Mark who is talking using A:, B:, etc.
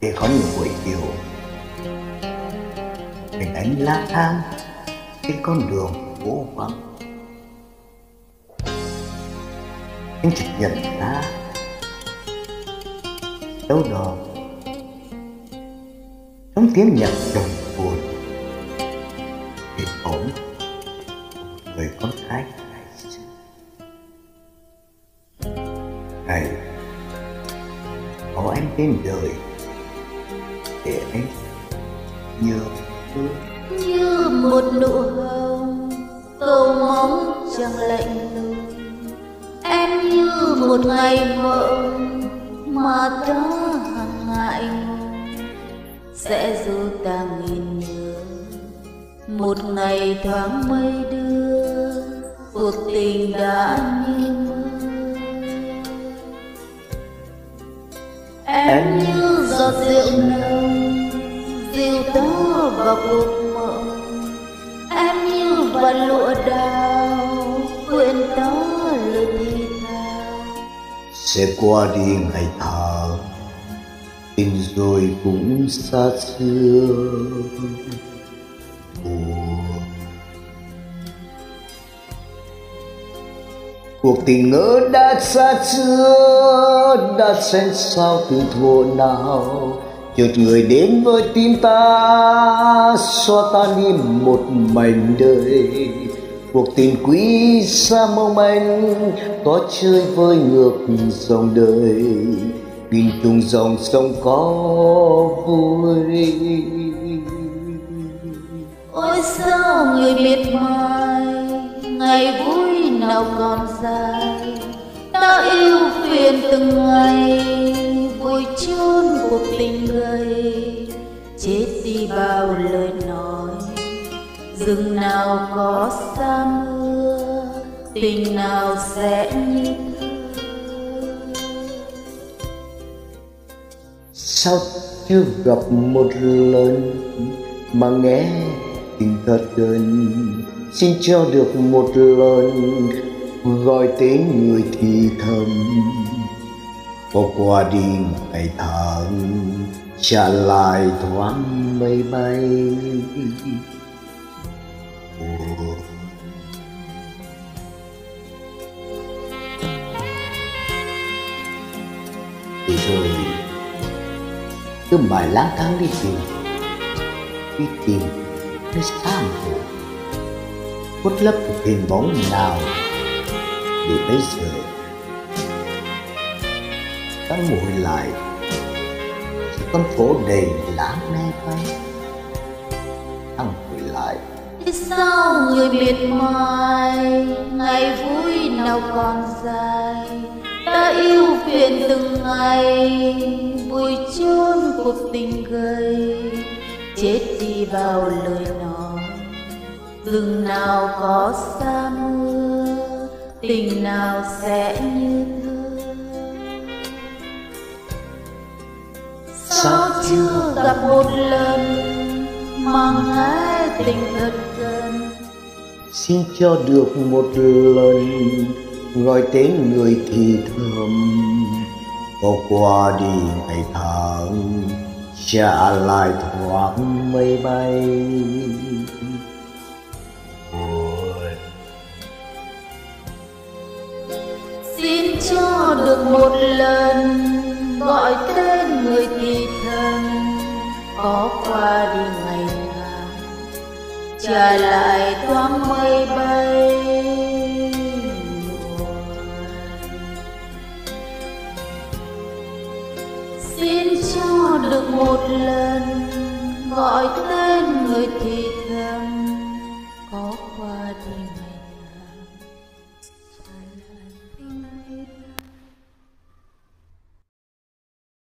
A: để có nhiều buổi chiều mình anh lang thang trên con đường vô vắng. Anh chợt nhận ra đâu đó trong tiếng nhạc đồng buồn. Cái đời để anh như
B: như một nụ hồng cầu mong chẳng lạnh lùng. Em như một ngày mộng mà ta hàng ngại sẽ dù ta nghìn nhớ một ngày thoáng mây đưa, cuộc tình đã như mơ em như giọt rượu nồng dịu ta vào cuộc mộng em như vạt lụa đào quyện ta lời thì thào
A: sẽ qua đi ngày tháng tình rồi cũng xa xưa. Buồn cuộc tình ngỡ đã xa xưa, đã xen sao từ thuở nào. Chợt người đến với tim ta, xóa ta đi một mảnh đời. Cuộc tình quý xa mong manh, có chơi với ngược dòng đời. Bình trùng dòng sông có vui.
B: Ôi sao người miệt mài, ngày vui nào còn dài. Ta yêu phiền từng ngày, vui chôn cuộc tình gầy chết đi bao lời nói, rừng nào có xa mưa, tình nào sẽ như
A: sao chưa gặp một lần mà nghe tình thật gần. Xin cho được một lần, gọi tên người thì thầm. Có qua đi ngày tháng, trả lại thoáng mây bay. Từ Để rồi cứ mãi lang thang đi tìm đi tìm nơi xa hồ khuất lấp được hình bóng nào để bây giờ ta ngồi lại chỉ con phố đầy lá me bay ta ngồi lại.
B: Sao người miệt mài ngày vui nào còn dài? Ta yêu phiền từng ngày vui chôn cuộc tình gây chết đi vào lời rừng nào có xa mưa tình nào sẽ như thơ sao chưa gặp một lần mà nghe tình thật gần.
A: Xin cho được một lần gọi tên người thì thầm. Có qua đi ngày tháng trả lại thoáng mây bay
B: xin cho được một lần gọi tên người tỳ thần. Có qua đi ngày tháng, trở lại thoáng mây bay. Xin cho được một lần gọi tên người thì thầm có qua đi ngày